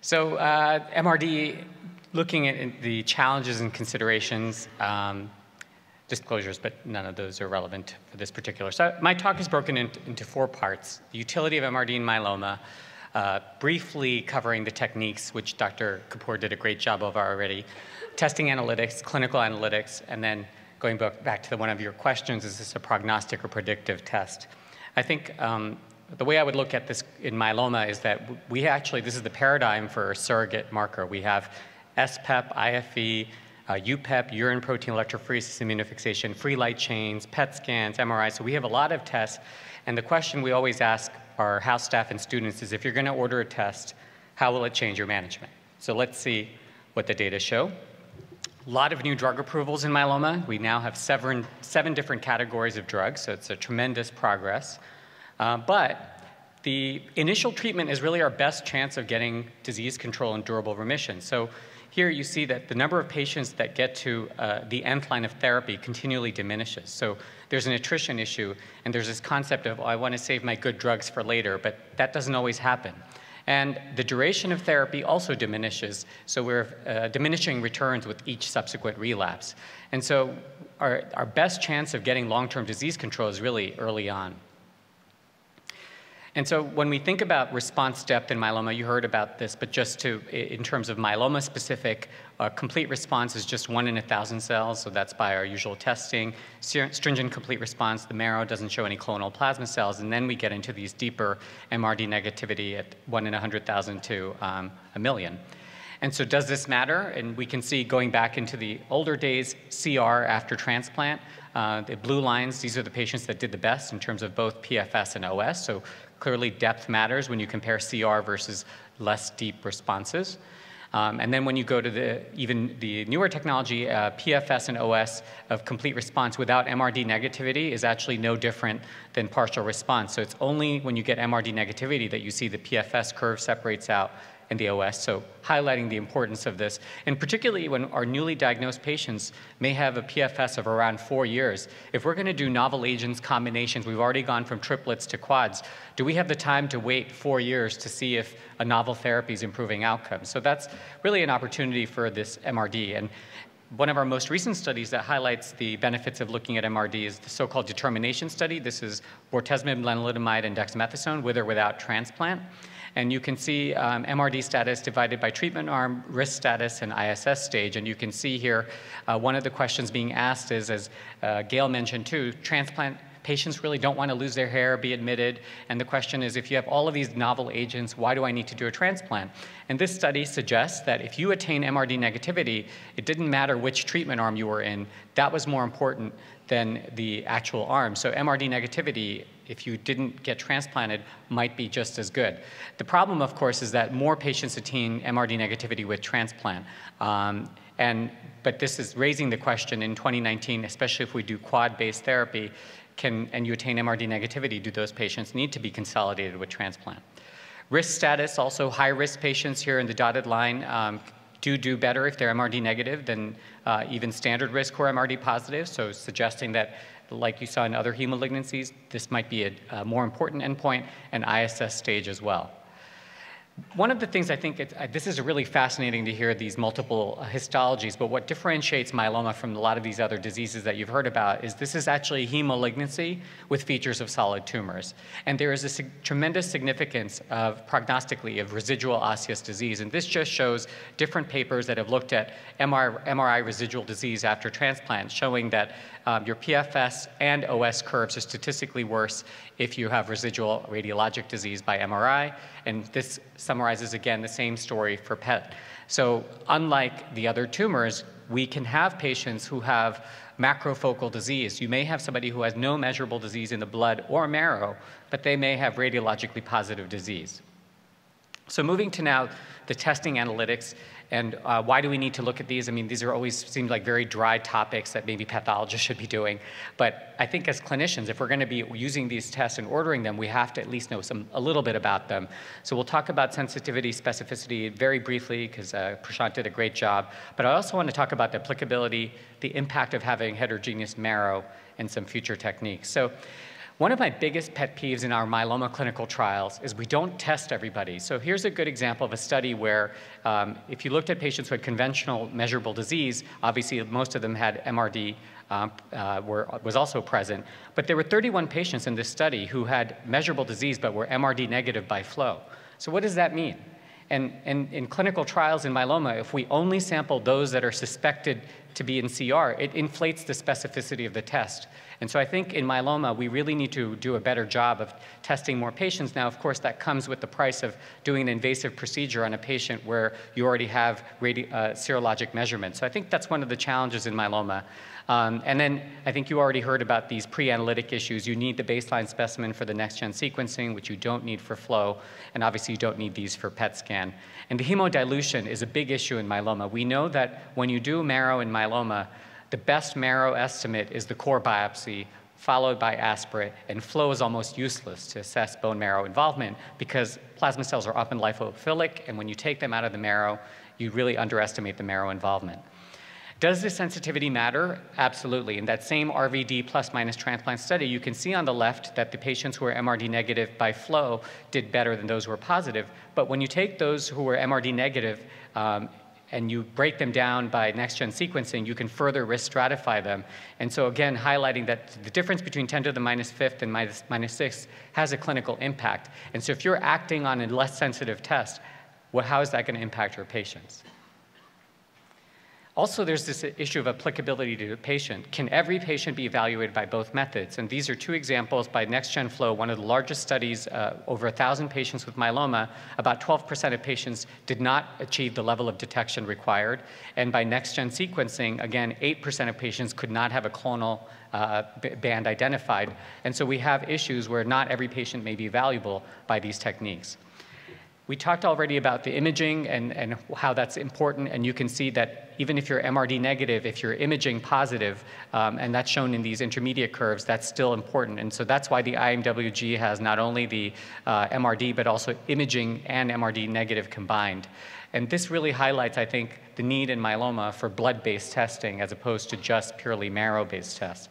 So uh, MRD, looking at the challenges and considerations, um, disclosures, but none of those are relevant for this particular. So my talk is broken into, into four parts. The utility of MRD in myeloma, uh, briefly covering the techniques, which Dr. Kapoor did a great job of already, testing analytics, clinical analytics, and then going back to the, one of your questions, is this a prognostic or predictive test? I think um, the way I would look at this in myeloma is that we actually, this is the paradigm for a surrogate marker. We have SPEP, IFE, uh, UPEP, urine protein electrophoresis immunofixation, free light chains, PET scans, MRI. So we have a lot of tests. And the question we always ask our house staff and students is if you're going to order a test, how will it change your management? So let's see what the data show. A lot of new drug approvals in myeloma. We now have seven, seven different categories of drugs, so it's a tremendous progress. Uh, but the initial treatment is really our best chance of getting disease control and durable remission. So here you see that the number of patients that get to uh, the nth line of therapy continually diminishes. So there's an attrition issue, and there's this concept of, oh, I want to save my good drugs for later, but that doesn't always happen. And the duration of therapy also diminishes, so we're uh, diminishing returns with each subsequent relapse. And so our, our best chance of getting long-term disease control is really early on. And so when we think about response depth in myeloma, you heard about this, but just to, in terms of myeloma specific, uh, complete response is just one in a thousand cells, so that's by our usual testing. Stringent complete response, the marrow doesn't show any clonal plasma cells, and then we get into these deeper MRD negativity at one in a 100,000 to um, a million. And so does this matter? And we can see going back into the older days, CR after transplant, uh, the blue lines, these are the patients that did the best in terms of both PFS and OS. So Clearly, depth matters when you compare CR versus less deep responses. Um, and then when you go to the even the newer technology, uh, PFS and OS of complete response without MRD negativity is actually no different than partial response. So it's only when you get MRD negativity that you see the PFS curve separates out in the OS, so highlighting the importance of this, and particularly when our newly diagnosed patients may have a PFS of around four years. If we're going to do novel agents combinations, we've already gone from triplets to quads, do we have the time to wait four years to see if a novel therapy is improving outcomes? So that's really an opportunity for this MRD. And one of our most recent studies that highlights the benefits of looking at MRD is the so-called determination study. This is bortezomib, lenalidomide, and dexamethasone with or without transplant. And you can see um, MRD status divided by treatment arm, risk status, and ISS stage. And you can see here, uh, one of the questions being asked is, as uh, Gail mentioned too, transplant patients really don't want to lose their hair, be admitted. And the question is, if you have all of these novel agents, why do I need to do a transplant? And this study suggests that if you attain MRD negativity, it didn't matter which treatment arm you were in, that was more important than the actual arm. So MRD negativity if you didn't get transplanted, might be just as good. The problem, of course, is that more patients attain MRD negativity with transplant. Um, and, but this is raising the question in 2019, especially if we do quad-based therapy, can, and you attain MRD negativity, do those patients need to be consolidated with transplant? Risk status, also high-risk patients here in the dotted line um, do do better if they're MRD negative than uh, even standard risk are MRD positive, so suggesting that like you saw in other hemolignancies, this might be a, a more important endpoint, and ISS stage as well. One of the things I think, uh, this is really fascinating to hear these multiple uh, histologies, but what differentiates myeloma from a lot of these other diseases that you've heard about is this is actually a hemolignancy with features of solid tumors. And there is a sig tremendous significance of prognostically of residual osseous disease. And this just shows different papers that have looked at MR, MRI residual disease after transplant, showing that um, your PFS and OS curves are statistically worse if you have residual radiologic disease by MRI. And this summarizes again the same story for PET. So unlike the other tumors, we can have patients who have macrofocal disease. You may have somebody who has no measurable disease in the blood or marrow, but they may have radiologically positive disease. So moving to now the testing analytics, and uh, why do we need to look at these? I mean, these are always seem like very dry topics that maybe pathologists should be doing. But I think as clinicians, if we're going to be using these tests and ordering them, we have to at least know some a little bit about them. So we'll talk about sensitivity, specificity very briefly because uh, Prashant did a great job. But I also want to talk about the applicability, the impact of having heterogeneous marrow, and some future techniques. So One of my biggest pet peeves in our myeloma clinical trials is we don't test everybody. So here's a good example of a study where um, if you looked at patients who had conventional measurable disease, obviously most of them had MRD um, uh, were, was also present, but there were 31 patients in this study who had measurable disease but were MRD negative by flow. So what does that mean? And, and, in clinical trials in myeloma, if we only sample those that are suspected to be in CR, it inflates the specificity of the test. And so I think in myeloma, we really need to do a better job of testing more patients. Now, of course, that comes with the price of doing an invasive procedure on a patient where you already have radi- uh, serologic measurements. So I think that's one of the challenges in myeloma. Um, and then I think you already heard about these pre-analytic issues. You need the baseline specimen for the next-gen sequencing, which you don't need for flow, and obviously you don't need these for PET scan. And the hemodilution is a big issue in myeloma. We know that when you do marrow in myeloma, the best marrow estimate is the core biopsy followed by aspirate, and flow is almost useless to assess bone marrow involvement because plasma cells are often lipophilic, and when you take them out of the marrow, you really underestimate the marrow involvement. Does the sensitivity matter? Absolutely. In that same RVD plus minus transplant study, you can see on the left that the patients who were MRD negative by flow did better than those who were positive. But when you take those who were MRD negative um, and you break them down by next-gen sequencing, you can further risk stratify them. And so again, highlighting that the difference between 10 to the minus fifth and minus, minus sixth has a clinical impact. And so if you're acting on a less sensitive test, well, how is that going to impact your patients? Also, there's this issue of applicability to the patient. Can every patient be evaluated by both methods? And these are two examples by NextGen Flow, one of the largest studies, uh, over 1,000 patients with myeloma. About 12% of patients did not achieve the level of detection required. And by NextGen sequencing, again, 8% of patients could not have a clonal uh, band identified. And so we have issues where not every patient may be valuable by these techniques. We talked already about the imaging and, and how that's important, and you can see that even if you're MRD negative, if you're imaging positive, um, and that's shown in these intermediate curves, that's still important. And so that's why the IMWG has not only the uh, MRD, but also imaging and MRD negative combined. And this really highlights, I think, the need in myeloma for blood-based testing as opposed to just purely marrow-based tests.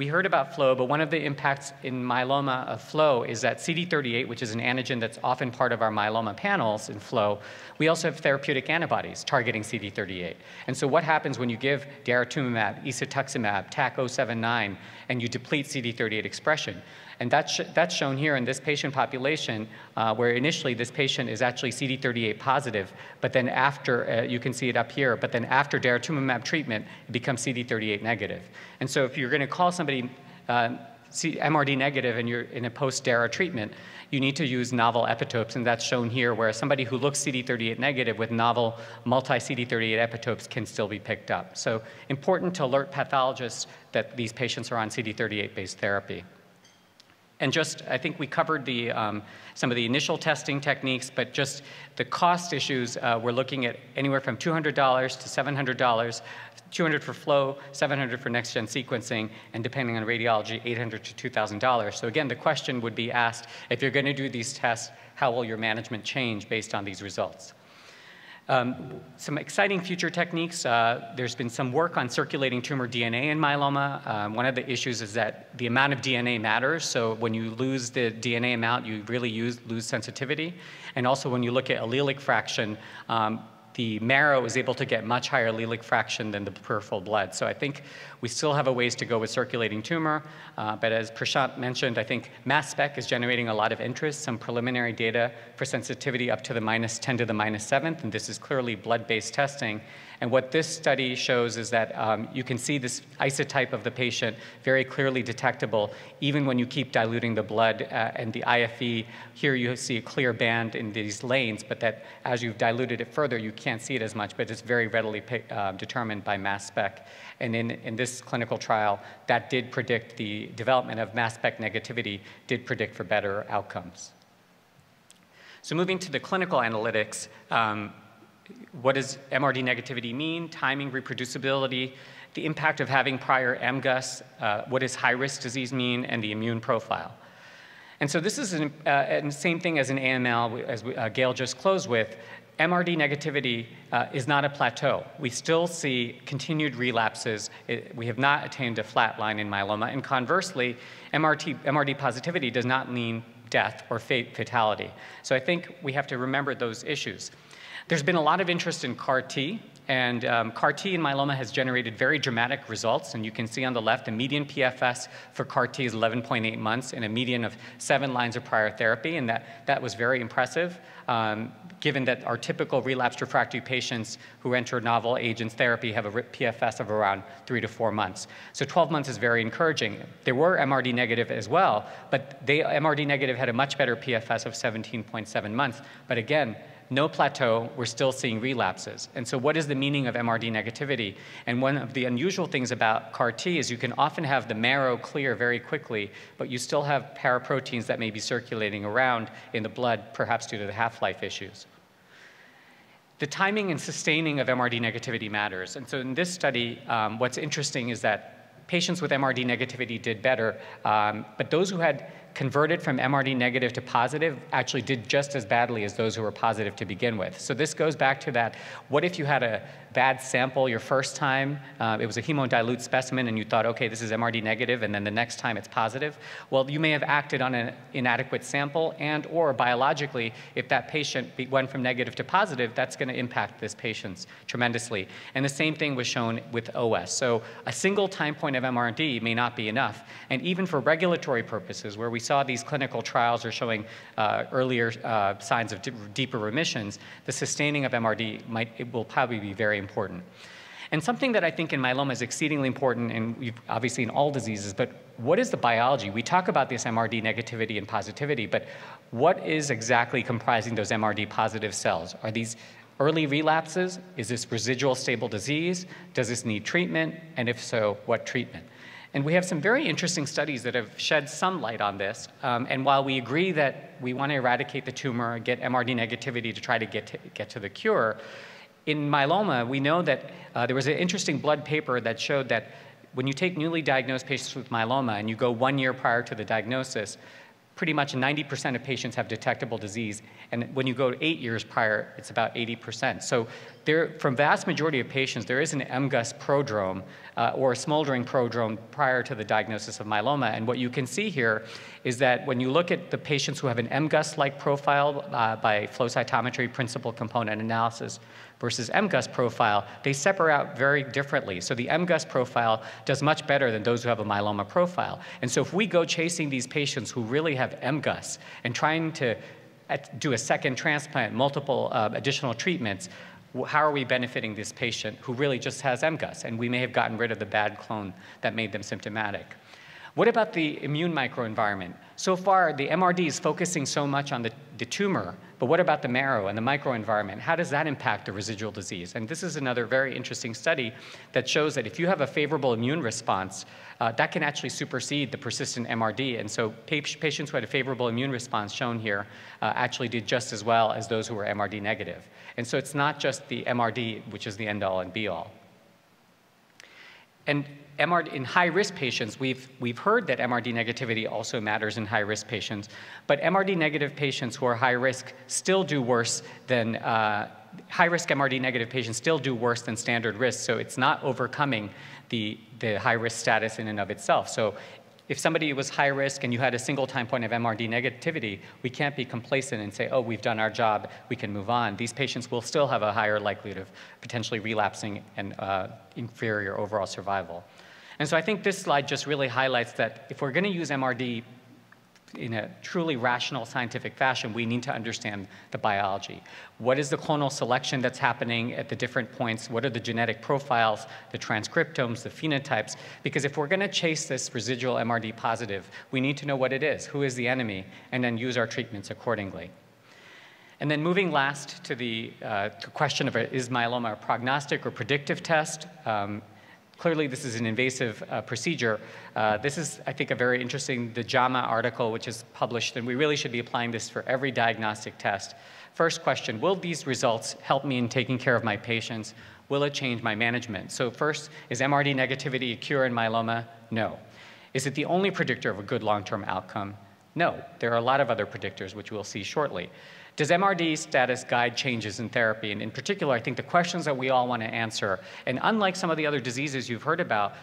We heard about flow, but one of the impacts in myeloma of flow is that CD38, which is an antigen that's often part of our myeloma panels in flow, we also have therapeutic antibodies targeting CD38. And so what happens when you give daratumumab, isatuximab, TAK-079, and you deplete CD38 expression? And that's, sh that's shown here in this patient population, uh, where initially this patient is actually CD38 positive, but then after, uh, you can see it up here, but then after daratumumab treatment, it becomes CD38 negative. And so if you're going to call somebody uh, MRD negative and you're in a post-DARA treatment, you need to use novel epitopes, and that's shown here, where somebody who looks CD38 negative with novel multi-CD38 epitopes can still be picked up. So important to alert pathologists that these patients are on CD38-based therapy. And just, I think we covered the, um, some of the initial testing techniques, but just the cost issues, uh, we're looking at anywhere from $200 to $700, 200 for flow, 700 for next-gen sequencing, and depending on radiology, 800 to $2,000. So again, the question would be asked, if you're going to do these tests, how will your management change based on these results? Um, some exciting future techniques. Uh, there's been some work on circulating tumor DNA in myeloma. Um, one of the issues is that the amount of DNA matters. So when you lose the DNA amount, you really use, lose sensitivity. And also when you look at allelic fraction, um, the marrow is able to get much higher allelic fraction than the peripheral blood. So I think we still have a ways to go with circulating tumor. Uh, but as Prashant mentioned, I think mass spec is generating a lot of interest, some preliminary data for sensitivity up to the minus 10 to the minus 7th, and this is clearly blood-based testing. And what this study shows is that um, you can see this isotype of the patient very clearly detectable, even when you keep diluting the blood uh, and the IFE. Here you see a clear band in these lanes, but that as you've diluted it further, you can't see it as much, but it's very readily uh, determined by mass spec. And in, in this clinical trial, that did predict the development of mass spec negativity, did predict for better outcomes. So moving to the clinical analytics, um, what does MRD negativity mean? Timing, reproducibility, the impact of having prior MGUS, uh, what does high-risk disease mean, and the immune profile. And so this is an, uh, same thing as an AML, as we, uh, Gail just closed with. MRD negativity uh, is not a plateau. We still see continued relapses. It, we have not attained a flat line in myeloma. And conversely, MRT, MRD positivity does not mean death or fate, fatality. So I think we have to remember those issues. There's been a lot of interest in CAR T, and um, CAR T in myeloma has generated very dramatic results. And you can see on the left, the median PFS for CAR T is 11.8 months and a median of seven lines of prior therapy. And that, that was very impressive, um, given that our typical relapsed refractory patients who enter novel agents therapy have a PFS of around three to four months. So 12 months is very encouraging. There were MRD negative as well, but they, MRD negative had a much better PFS of 17.7 months. But again, no plateau, we're still seeing relapses. And so what is the meaning of MRD negativity? And one of the unusual things about CAR T is you can often have the marrow clear very quickly, but you still have paraproteins that may be circulating around in the blood, perhaps due to the half-life issues. The timing and sustaining of MRD negativity matters. And so in this study, um, what's interesting is that patients with MRD negativity did better, um, but those who had converted from MRD negative to positive actually did just as badly as those who were positive to begin with. So this goes back to that, what if you had a bad sample your first time, uh, it was a hemodilute specimen and you thought, okay, this is MRD negative, and then the next time it's positive? Well, you may have acted on an inadequate sample and or biologically, if that patient went from negative to positive, that's gonna impact this patient tremendously. And the same thing was shown with OS. So a single time point of MRD may not be enough. And even for regulatory purposes, where we saw these clinical trials are showing uh, earlier uh, signs of deeper remissions, the sustaining of MRD might, will probably be very important. And something that I think in myeloma is exceedingly important, and obviously in all diseases, but what is the biology? We talk about this MRD negativity and positivity, but what is exactly comprising those MRD positive cells? Are these early relapses? Is this residual stable disease? Does this need treatment? And if so, what treatment? And we have some very interesting studies that have shed some light on this. Um, and while we agree that we want to eradicate the tumor, get MRD negativity to try to get to, get to the cure, in myeloma, we know that uh, there was an interesting blood paper that showed that when you take newly diagnosed patients with myeloma and you go one year prior to the diagnosis, pretty much 90% of patients have detectable disease. And when you go eight years prior, it's about 80%. So there, from vast majority of patients, there is an MGUS prodrome uh, or a smoldering prodrome prior to the diagnosis of myeloma. And what you can see here is that when you look at the patients who have an MGUS-like profile uh, by flow cytometry principal component analysis versus MGUS profile, they separate out very differently. So the MGUS profile does much better than those who have a myeloma profile. And so if we go chasing these patients who really have MGUS and trying to uh, do a second transplant, multiple uh, additional treatments, how are we benefiting this patient who really just has MGUS? And we may have gotten rid of the bad clone that made them symptomatic. What about the immune microenvironment? So far, the MRD is focusing so much on the, the tumor, but what about the marrow and the microenvironment? How does that impact the residual disease? And this is another very interesting study that shows that if you have a favorable immune response, uh, that can actually supersede the persistent MRD. And so patients who had a favorable immune response shown here uh, actually did just as well as those who were MRD negative. And so it's not just the MRD, which is the end all and be all. And MRD, in high-risk patients, we've, we've heard that MRD negativity also matters in high-risk patients, but MRD negative patients who are high risk still do worse than, uh, high-risk MRD negative patients still do worse than standard risk, so it's not overcoming the, the high-risk status in and of itself. So if somebody was high risk and you had a single time point of MRD negativity, we can't be complacent and say, oh, we've done our job, we can move on. These patients will still have a higher likelihood of potentially relapsing and uh, inferior overall survival. And so I think this slide just really highlights that if we're going to use MRD in a truly rational scientific fashion, we need to understand the biology. What is the clonal selection that's happening at the different points? What are the genetic profiles, the transcriptomes, the phenotypes? Because if we're going to chase this residual MRD positive, we need to know what it is, who is the enemy, and then use our treatments accordingly. And then moving last to the, uh, question of is myeloma a prognostic or predictive test? Um, Clearly, this is an invasive uh, procedure. Uh, this is, I think, a very interesting, the JAMA article, which is published, and we really should be applying this for every diagnostic test. First question, will these results help me in taking care of my patients? Will it change my management? So first, is MRD negativity a cure in myeloma? No. Is it the only predictor of a good long-term outcome? No, there are a lot of other predictors, which we'll see shortly. Does MRD status guide changes in therapy? And in particular, I think the questions that we all want to answer, and unlike some of the other diseases you've heard about,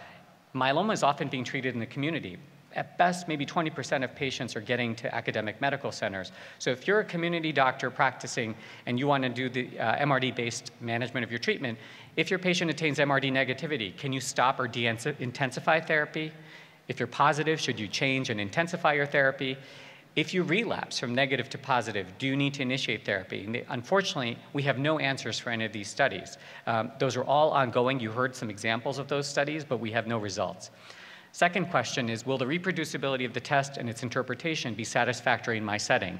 myeloma is often being treated in the community. At best, maybe 20% of patients are getting to academic medical centers. So if you're a community doctor practicing and you want to do the uh, MRD-based management of your treatment, if your patient attains MRD negativity, can you stop or de-intensify therapy? If you're positive, should you change and intensify your therapy? If you relapse from negative to positive, do you need to initiate therapy? And unfortunately, we have no answers for any of these studies. Um, those are all ongoing. You heard some examples of those studies, but we have no results. Second question is, will the reproducibility of the test and its interpretation be satisfactory in my setting?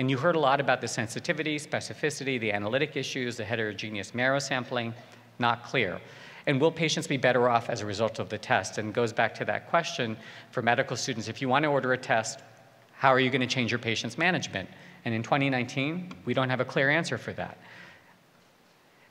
And you heard a lot about the sensitivity, specificity, the analytic issues, the heterogeneous marrow sampling, not clear. And will patients be better off as a result of the test? And goes back to that question for medical students, if you want to order a test, how are you going to change your patient's management? And in 2019, we don't have a clear answer for that.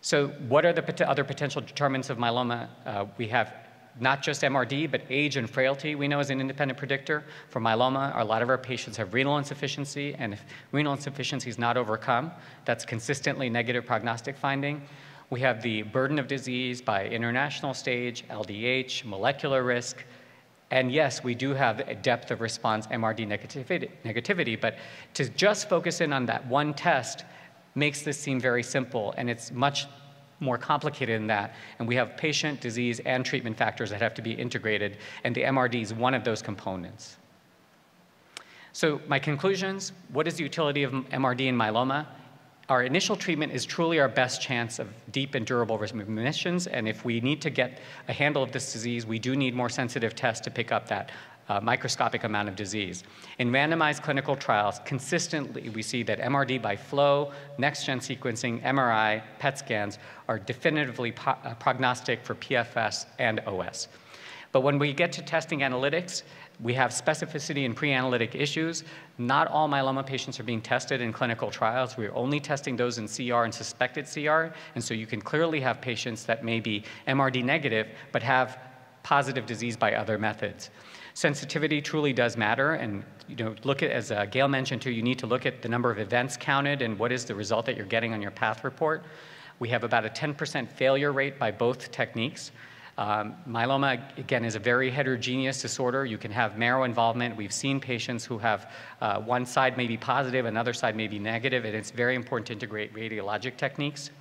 So what are the pot other potential determinants of myeloma? Uh, we have not just MRD, but age and frailty we know is an independent predictor. For myeloma, a lot of our patients have renal insufficiency, and if renal insufficiency is not overcome, that's consistently negative prognostic finding. We have the burden of disease by international stage, LDH, molecular risk, and yes, we do have a depth of response MRD negativity, negativity, but to just focus in on that one test makes this seem very simple, and it's much more complicated than that. And we have patient, disease, and treatment factors that have to be integrated, and the MRD is one of those components. So my conclusions, what is the utility of MRD in myeloma? Our initial treatment is truly our best chance of deep and durable remissions. And if we need to get a handle of this disease, we do need more sensitive tests to pick up that uh, microscopic amount of disease. In randomized clinical trials, consistently we see that MRD by flow, next-gen sequencing, MRI, PET scans are definitively uh, prognostic for PFS and OS. But when we get to testing analytics, we have specificity and pre-analytic issues. Not all myeloma patients are being tested in clinical trials. We're only testing those in CR and suspected CR, and so you can clearly have patients that may be MRD negative but have positive disease by other methods. Sensitivity truly does matter, and you know, look at, as uh, Gail mentioned too, you need to look at the number of events counted and what is the result that you're getting on your path report. We have about a 10% failure rate by both techniques. Um, myeloma, again, is a very heterogeneous disorder. You can have marrow involvement. We've seen patients who have uh, one side may be positive, another side may be negative, and it's very important to integrate radiologic techniques.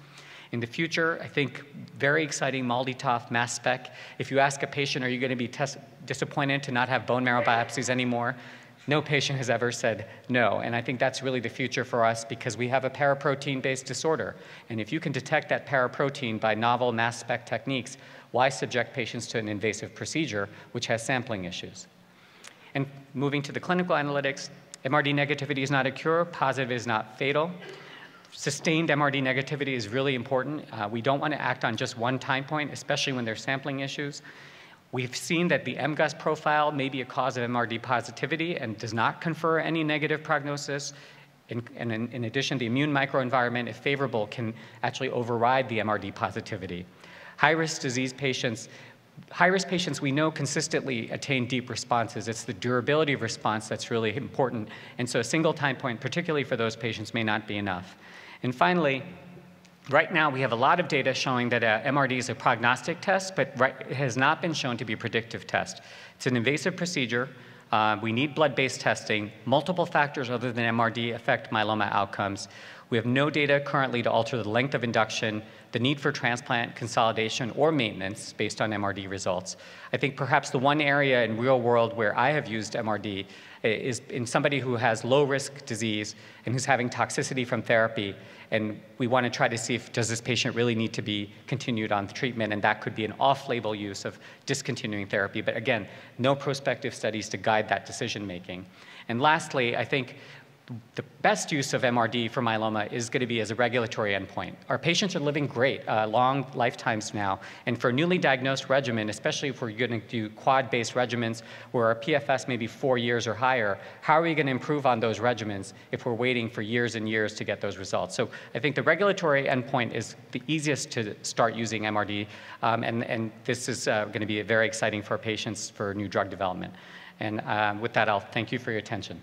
In the future, I think very exciting MALDI-TOF mass spec. If you ask a patient, are you going to be disappointed to not have bone marrow biopsies anymore? No patient has ever said no. And I think that's really the future for us because we have a paraprotein-based disorder. And if you can detect that paraprotein by novel mass spec techniques, why subject patients to an invasive procedure which has sampling issues? And moving to the clinical analytics, MRD negativity is not a cure, positive is not fatal. Sustained MRD negativity is really important. Uh, we don't want to act on just one time point, especially when there's sampling issues. We've seen that the MGUS profile may be a cause of MRD positivity and does not confer any negative prognosis. In, and in, in addition, the immune microenvironment, if favorable, can actually override the MRD positivity. High-risk disease patients, high-risk patients we know consistently attain deep responses. It's the durability of response that's really important. And so a single time point, particularly for those patients, may not be enough. And finally, right now we have a lot of data showing that uh, MRD is a prognostic test, but right, it has not been shown to be a predictive test. It's an invasive procedure. Uh, we need blood-based testing. Multiple factors other than MRD affect myeloma outcomes. We have no data currently to alter the length of induction, the need for transplant, consolidation, or maintenance based on MRD results. I think perhaps the one area in real world where I have used MRD eh, is in somebody who has low risk disease and who's having toxicity from therapy. And we want to try to see if does this patient really need to be continued on treatment, and that could be an off-label use of discontinuing therapy. But again, no prospective studies to guide that decision making. And lastly, I think the best use of MRD for myeloma is going to be as a regulatory endpoint. Our patients are living great, uh, long lifetimes now, and for a newly diagnosed regimen, especially if we're going to do quad-based regimens where our PFS may be four years or higher, how are we going to improve on those regimens if we're waiting for years and years to get those results? So I think the regulatory endpoint is the easiest to start using MRD, um, and, and this is uh, going to be very exciting for patients for new drug development. And uh, with that, I'll thank you for your attention.